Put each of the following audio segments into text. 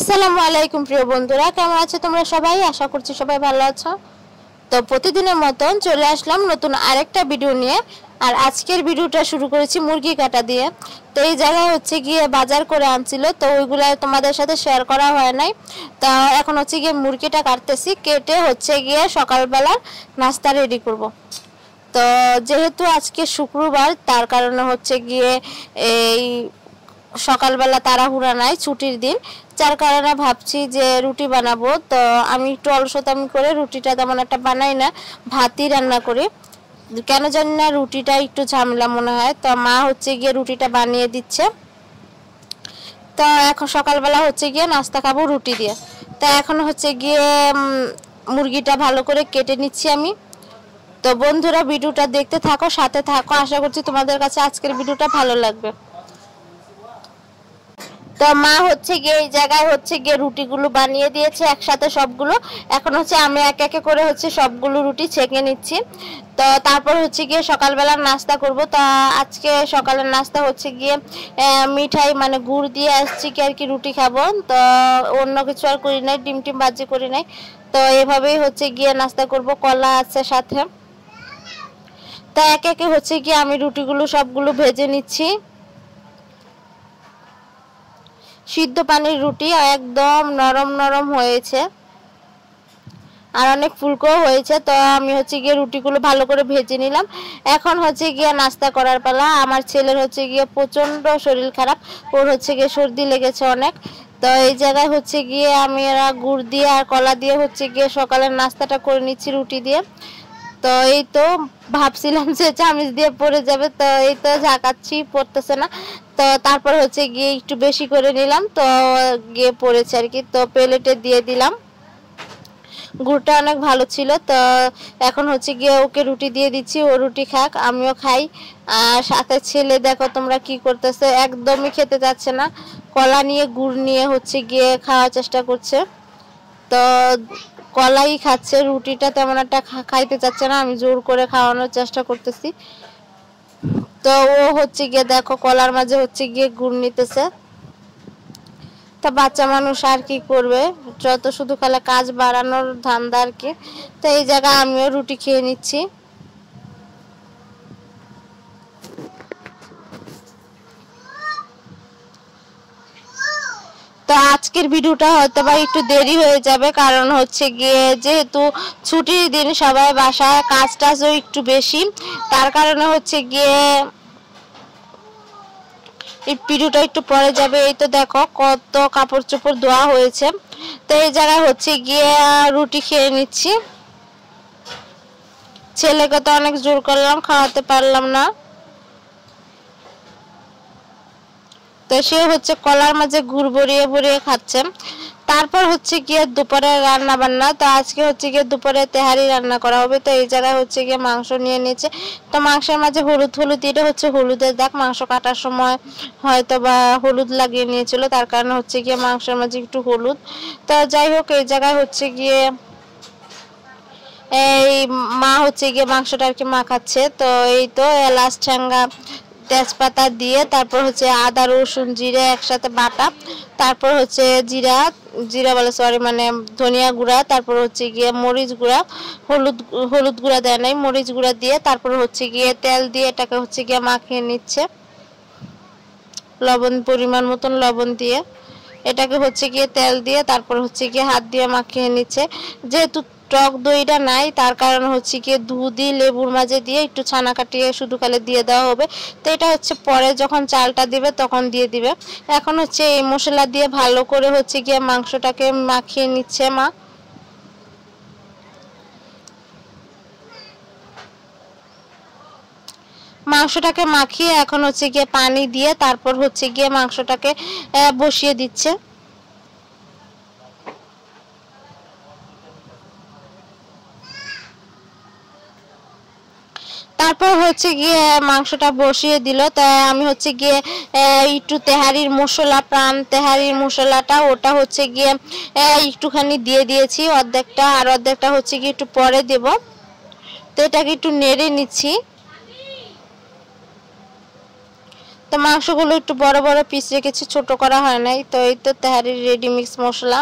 আসসালামু আলাইকুম, প্রিয় বন্ধুরা। কেমন আছো তোমরা সবাই? আশা করছি সবাই ভালো আছো। তো প্রতিদিনের মতন চলে আসলাম নতুন আরেকটা ভিডিও নিয়ে। আর আজকের ভিডিওটা শুরু করেছি মুরগি কাটা দিয়ে। তো এই জায়গায় হচ্ছে গিয়ে বাজার করে আনছিল, তো ওইগুলো তোমাদের সাথে শেয়ার করা হয় নাই। তা এখন হচ্ছে গিয়ে মুরগিটা কাটতেছি, কেটে হচ্ছে গিয়ে সকালবেলা নাস্তা রেডি করব। তো যেহেতু আজকে শুক্রবার, তার কারণে হচ্ছে গিয়ে এই সকালবেলা তাড়াহুড়া নাই, ছুটির দিন। যার কারণে ভাবছি যে রুটি বানাবো। তো আমি একটু অলসতামি করে রুটিটা তেমন একটা বানাই না, ভাতই রান্না করি। কেন জানি না রুটিটা একটু ঝামেলা মনে হয়। তো মা হচ্ছে গিয়ে রুটিটা বানিয়ে দিচ্ছে। তো এখন সকালবেলা হচ্ছে গিয়ে নাস্তা খাব রুটি দিয়ে। তো এখন হচ্ছে গিয়ে মুরগিটা ভালো করে কেটে নিচ্ছি আমি। তো বন্ধুরা, ভিডিওটা দেখতে থাকো, সাথে থাকো। আশা করছি তোমাদের কাছে আজকের ভিডিওটা ভালো লাগবে। তো মা হচ্ছে গিয়ে এই জায়গায় হচ্ছে গিয়ে রুটিগুলো বানিয়ে দিয়েছে, একসাথে সবগুলো। এখন হচ্ছে আমি এক একে করে হচ্ছে সবগুলো রুটি ছেঁকে নিচ্ছি। তো তারপর হচ্ছে গিয়ে সকালবেলার নাস্তা করব। তো আজকে সকালের নাস্তা হচ্ছে গিয়ে মিঠাই মানে গুড় দিয়ে আসছি কি আর কি রুটি খাব। তো অন্য কিছু আর করি নাই, ডিম টিম ভাজি করি নাই। তো এভাবেই হচ্ছে গিয়ে নাস্তা করব, কলা আছে সাথে। তা এক একে হচ্ছে গিয়ে আমি রুটিগুলো সবগুলো ভেজে নিচ্ছি। সিদ্ধ পানির রুটি একদম নরম নরম হয়েছে। আর অনেক ফুলকো হয়েছে, তো আমি হচ্ছে গিয়ে রুটিগুলো ভালো করে ভেজে নিলাম। এখন হচ্ছে গিয়ে নাস্তা করার পালা। আমার ছেলের হচ্ছে গিয়ে প্রচণ্ড শরীর খারাপ, ওর হচ্ছে গিয়ে সর্দি লেগেছে অনেক। তো এই জায়গায় হচ্ছে গিয়ে আমি এরা গুড় দিয়ে আর কলা দিয়ে হচ্ছে গিয়ে সকালের নাস্তাটা করে নিচ্ছি রুটি দিয়ে। তো এই তো ভাবছিলাম যে চামিচ দিয়ে পড়ে যাবে, তো এই তো ঝাঁকাচ্ছি, পড়তেছে না। তো তারপর হচ্ছে গিয়ে একটু বেশি করে নিলাম, তো গিয়ে পড়েছে আর কি, তো প্লেটে দিয়ে দিলাম। গুড়টা অনেক ভালো ছিল, তো এখন হচ্ছে গিয়ে ওকে রুটি দিয়ে দিচ্ছি, ও রুটি খাক, আমিও খাই। আর সাথে ছেলে, দেখো তোমরা কি করতেছে, একদমই খেতে যাচ্ছে না, কলা নিয়ে, গুড় নিয়ে হচ্ছে গিয়ে খাওয়ার চেষ্টা করছে। তো কলাই খাচ্ছে, রুটিটা তেমন একটা খাইতে চাচ্ছে না, আমি জোর করে খাওয়ানোর চেষ্টা করতেছি। তো ও হচ্ছে গিয়ে, দেখো, কলার মাঝে হচ্ছে গিয়ে গুড় নিতেছে। তা বাচ্চা মানুষ আর কি করবে? যত শুধু খালে কাজ বাড়ানোর ধান্দা আর কি। তো এই জায়গায় আমিও রুটি খেয়ে নিচ্ছি। তো আজকের ভিডিওটা হয়তো বা একটু দেরি হয়ে যাবে, কারণ হচ্ছে গিয়ে যেহেতু ছুটির দিন সবাই বাসায়, কাজ টাজও একটু বেশি। তার কারণে হচ্ছে গিয়ে এই ভিডিওটা একটু পরে যাবে। এই তো দেখো কত কাপড় চোপড় ধোয়া হয়েছে। তো এই জায়গায় হচ্ছে গিয়ে রুটি খেয়ে নিচ্ছি। ছেলেকে তো অনেক জোর করলাম, খাওয়াতে পারলাম না। তো সে হচ্ছে কলার মাঝে গুড় ভরিয়ে ভরিয়ে খাচ্ছে। তারপর হচ্ছে গিয়ে দুপুরে রান্না বান্না তো আজকে হচ্ছে গিয়ে দুপুরে তেহারি রান্না করা হবে। তো এই জায়গায় হচ্ছে গিয়ে মাংস নিয়ে নিয়েছে। তো মাংসের মাঝে হলুদ হলুদ, এটা হচ্ছে হলুদের দাগ। মাংস কাটার সময় হয়তো বা হলুদ লাগিয়ে নিয়েছিল। তার কারণে হচ্ছে গিয়ে মাংসের মাঝে একটু হলুদ। তো যাই হোক, এই জায়গায় হচ্ছে গিয়ে এই মা হচ্ছে গিয়ে মাংসটা আর কি মাখাচ্ছে তো এই তো, এলাচ, ঠ্যাঙ্গা তেজপাতা দিয়ে, তারপর হচ্ছে আদা, রসুন, জিরে একসাথে বাটা, তারপর হচ্ছে জিরা জিরা বলে সরি মানে ধনিয়া গুঁড়া, তারপর হচ্ছে গিয়ে মরিচ গুঁড়া, হলুদ হলুদ গুঁড়া দেয় নাই, মরিচ গুঁড়া দিয়ে, তারপর হচ্ছে গিয়ে তেল দিয়ে এটাকে হচ্ছে গিয়ে মাখিয়ে নিচ্ছে। লবণ, পরিমাণ মতন লবণ দিয়ে, এটাকে হচ্ছে গিয়ে তেল দিয়ে, তারপর হচ্ছে গিয়ে হাত দিয়ে মাখিয়ে নিচ্ছে। যেহেতু টক দইটা নাই, তার কারণ হচ্ছে কি দুধি লেবুর মাঝে দিয়ে একটু ছানা কাটিয়ে শুধু খালে দিয়ে দেওয়া হবে। তো এটা হচ্ছে পরে যখন চালটা দিবে তখন দিয়ে দিবে। এখন হচ্ছে এই মশলা দিয়ে ভালো করে হচ্ছে গিয়ে মাংসটাকে মাখিয়ে নিচ্ছে মা। মাংসটাকে মাখিয়ে এখন হচ্ছে গিয়ে পানি দিয়ে তারপর হচ্ছে গিয়ে মাংসটাকে বসিয়ে দিচ্ছে। তারপর হচ্ছে গিয়ে মাংসটা বসিয়ে দিল। তাই আমি হচ্ছে গিয়ে একটু তেহারির মশলা, প্রাণ তেহারির মশলাটা, ওটা হচ্ছে গিয়ে একটুখানি দিয়ে দিয়েছি অর্ধেকটা। আর অর্ধেকটা হচ্ছে গিয়ে একটু পরে দেব। তো এটাকে একটু নেড়ে নিচ্ছি। তো মাংসগুলো একটু বড় বড় পিস রেখেছি, ছোট করা হয় নাই। তো এই তো তেহারির রেডি মিক্স মশলা।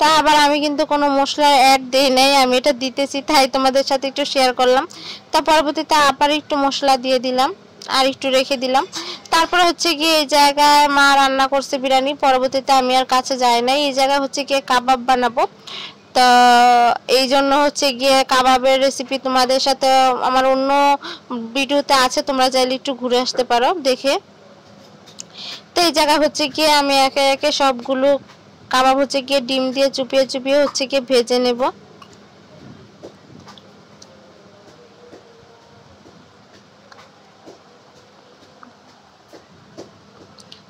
তা আবার আমি কিন্তু কোনো মশলা অ্যাড দিই নাই, আমি এটা দিতেছি, তাই তোমাদের সাথে একটু শেয়ার করলাম। তা পরবর্তীতে আবার একটু মশলা দিয়ে দিলাম, আর একটু রেখে দিলাম। তারপরে হচ্ছে গিয়ে এই জায়গায় মা রান্না করছে বিরিয়ানি, পরবর্তীতে আমি আর কাছে যাই নাই। এই জায়গায় হচ্ছে গিয়ে কাবাব বানাবো। তো এই জন্য হচ্ছে গিয়ে কাবাবের রেসিপি তোমাদের সাথে আমার অন্য ভিডিওতে আছে, তোমরা চাইলে একটু ঘুরে আসতে পারো, দেখে। তো এই জায়গায় হচ্ছে গিয়ে আমি একে একে সবগুলো কাবাব হচ্ছে গিয়ে ডিম দিয়ে চুপিয়ে চুপিয়ে হচ্ছে গিয়ে ভেজে নেব।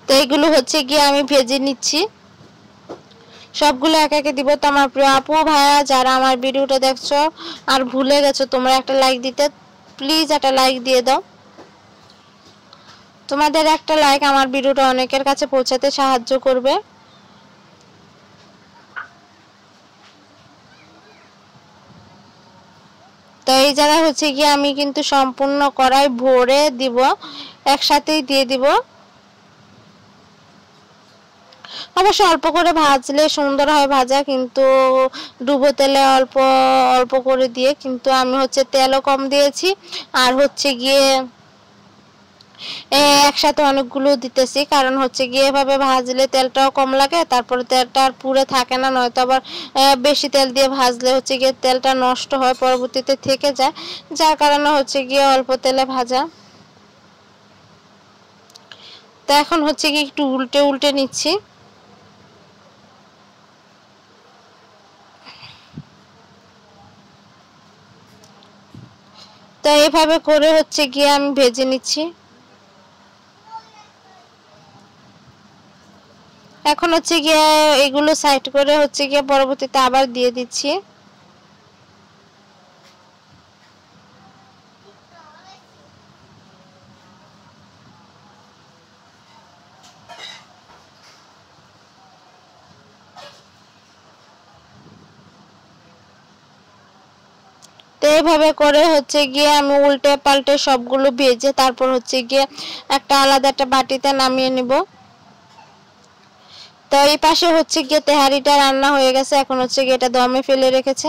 তো এইগুলো হচ্ছে গিয়ে আমি ভেজে নিচ্ছি। সবগুলো এক একে দিব। তো আমার প্রিয় আপু, ভাইয়া, যারা আমার ভিডিওটা দেখছ আর ভুলে গেছো, তোমরা একটা লাইক দিতে। প্লিজ একটা লাইক দিয়ে দাও। তোমাদের একটা লাইক আমার ভিডিওটা অনেকের কাছে পৌঁছাতে সাহায্য করবে। তো এই জায়গায় হচ্ছে গিয়ে আমি কিন্তু সম্পূর্ণ করাই ভরে দিব, একসাথেই দিয়ে দিব। অবশ্য অল্প করে ভাজলে সুন্দর হয় ভাজা, কিন্তু ডুবো তেলে অল্প অল্প করে দিয়ে কিন্তু আমি হচ্ছে তেলও কম দিয়েছি। আর হচ্ছে গিয়ে একসাথে অনেকগুলো দিতেছি। কারণ হচ্ছে গিয়ে এভাবে ভাজলে তেলটাও কম লাগে, তারপরে তেলটা আর পুরে থাকে না, নয়তো আবার বেশি তেল দিয়ে ভাজলে হচ্ছে গিয়ে তেলটা নষ্ট হয়, পরবর্তীতে থেকে যায়। যার কারণে হচ্ছে গিয়ে অল্প তেলে ভাজা। তো এখন হচ্ছে গিয়ে একটু উল্টে উল্টে নিচ্ছি। তো এইভাবে করে হচ্ছে গিয়ে আমি ভেজে নিচ্ছি। এখন হচ্ছে গিয়ে এগুলো সাইড করে হচ্ছে গিয়ে পরবর্তীতে আবার দিয়ে দিচ্ছি। তো এইভাবে করে হচ্ছে গিয়ে আমি উল্টে পাল্টে সবগুলো ভেজে তারপর হচ্ছে গিয়ে একটা আলাদা একটা বাটিতে নামিয়ে নিব। তো এই পাশে হচ্ছে গিয়ে তেহারিটা রান্না হয়ে গেছে, এখন হচ্ছে গিয়ে এটা দমে ফেলে রেখেছে।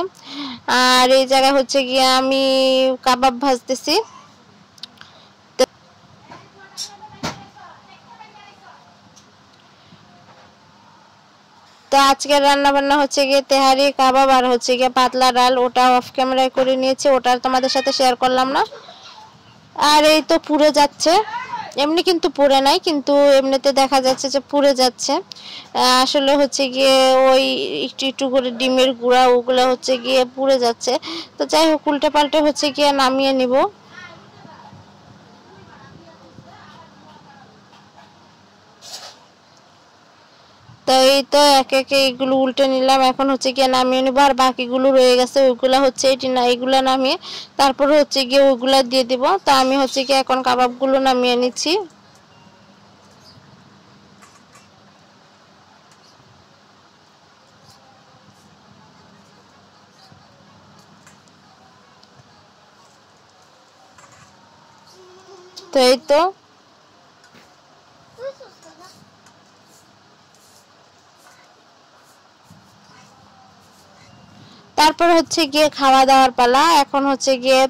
আর এই জায়গায় হচ্ছে গিয়ে আমি কাবাব ভাজতেছি। তো আজকের রান্না বান্না হচ্ছে গিয়ে তেহারি, কাবাব আর হচ্ছে গিয়ে পাতলা ডাল, ওটা অফ ক্যামেরায় করে নিয়েছি, ওটা তোমাদের সাথে শেয়ার করলাম না। আর এই তো পুড়ে যাচ্ছে। এমনি কিন্তু পুড়ে নাই, কিন্তু এমনিতে দেখা যাচ্ছে যে পুড়ে যাচ্ছে। আসলে হচ্ছে গিয়ে ওই একটু একটু করে ডিমের গুঁড়া, ওগুলো হচ্ছে গিয়ে পুড়ে যাচ্ছে। তো যাই হোক উল্টে পাল্টে হচ্ছে গিয়ে নামিয়ে নিব। তো এই তো এক একে এগুলো উল্টে নিলাম। এখন হচ্ছে গিয়ে নামিয়ে নেব। আর বাকিগুলো রয়ে গেছে, ওইগুলো হচ্ছে এটি না এইগুলো নামিয়ে তারপরে হচ্ছে গিয়ে ওইগুলো দিয়ে দিব। তো আমি হচ্ছে গিয়ে এখন কাবাবগুলো নামিয়ে নিচ্ছি। তো এই তো তারপর হচ্ছে গিয়ে খাওয়া দাওয়ার পালা। এখন হচ্ছে গিয়ে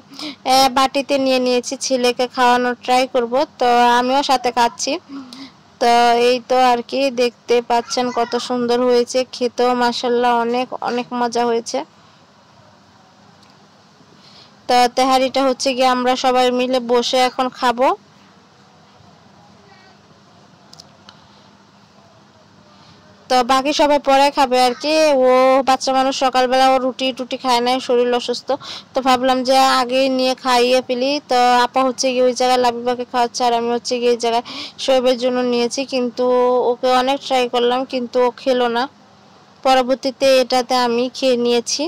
বাটিতে নিয়ে নিয়েছি ছেলেকে খাওয়ানোর ট্রাই করব। তো আমিও সাথে খাচ্ছি। তো এই তো আর কি, দেখতে পাচ্ছেন কত সুন্দর হয়েছে। খেতেও মাসাল্লাহ অনেক অনেক মজা হয়েছে। তো তেহারিটা হচ্ছে গিয়ে আমরা সবাই মিলে বসে এখন খাব। তো বাকি সবাই পরে খাবে আর কি। ও বাচ্চা মানুষ সকালবেলা ও রুটি টুটি খায় নাই শরীর অসুস্থ। তো ভাবলাম যে আগে নিয়ে খাইয়ে ফেলি। তো আপা হচ্ছে গিয়ে ওই জায়গায় লাবিবাকে খাওয়াচ্ছে আর আমি হচ্ছে গিয়ে ওই জায়গায় শোয়েবের জন্য নিয়েছি। কিন্তু ওকে অনেক ট্রাই করলাম, কিন্তু ও খেলো না। পরবর্তীতে এটাতে আমি খেয়ে নিয়েছি।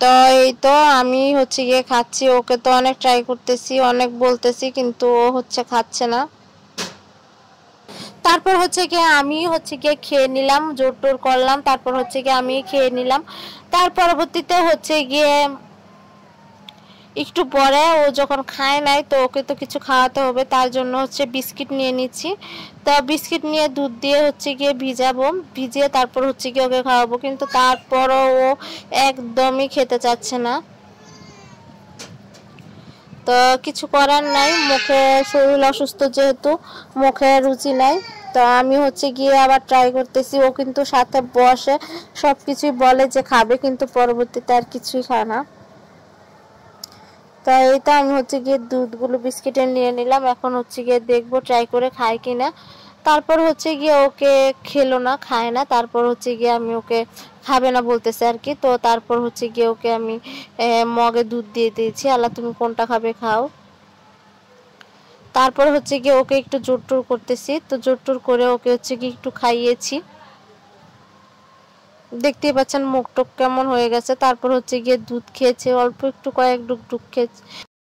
তো এই তো আমি হচ্ছে গিয়ে খাচ্ছি, ওকে তো অনেক ট্রাই করতেছি, অনেক বলতেছি, কিন্তু ও হচ্ছে খাচ্ছে না। তারপর হচ্ছে গিয়ে আমি হচ্ছে গিয়ে খেয়ে নিলাম, জোর টোর করলাম, তারপর হচ্ছে গিয়ে আমি খেয়ে নিলাম। তার পরবর্তীতে হচ্ছে গিয়ে একটু পরে ও যখন খায় নাই তো ওকে তো কিছু খাওয়াতে হবে, তার জন্য হচ্ছে বিস্কিট নিয়ে নিচ্ছি। তা বিস্কিট নিয়ে দুধ দিয়ে হচ্ছে গিয়ে ভিজাবো, ভিজিয়ে তারপর হচ্ছে গিয়ে ওকে খাওয়াবো, কিন্তু তারপরও ও একদমই খেতে চাচ্ছে না। তো কিছু করার নাই, মুখে শরীর অসুস্থ যেহেতু, মুখে রুচি নাই। তো আমি হচ্ছে গিয়ে আবার ট্রাই করতেছি, ও কিন্তু সাথে বসে সব কিছুই বলে যে খাবে, কিন্তু পরবর্তীতে আর কিছুই খায় না। তো এই তো আমি হচ্ছে গিয়ে দুধগুলো বিস্কিটে নিয়ে নিলাম। এখন হচ্ছে গিয়ে দেখব ট্রাই করে খায় কিনা। তারপর হচ্ছে গিয়ে ওকে খেলো না, খায় না। তারপর হচ্ছে গিয়ে আমি ওকে খাবে না বলতেছে আর কি। তো তারপর হচ্ছে গিয়ে ওকে আমি মগে দুধ দিয়ে দিয়েছি। আল্লাহ, তুমি কোনটা খাবে খাও। তারপর হচ্ছে গিয়ে ওকে একটু জোর টোর করতেছি। তো জোর টোর করে ওকে হচ্ছে গিয়ে একটু খাইয়েছি। দেখতেই পাচ্ছেন মুখ টুক কেমন হয়ে গেছে। তারপর হচ্ছে গিয়ে দুধ খেয়েছে, অল্প একটু কয়েক ডুক ডুক খেয়েছে।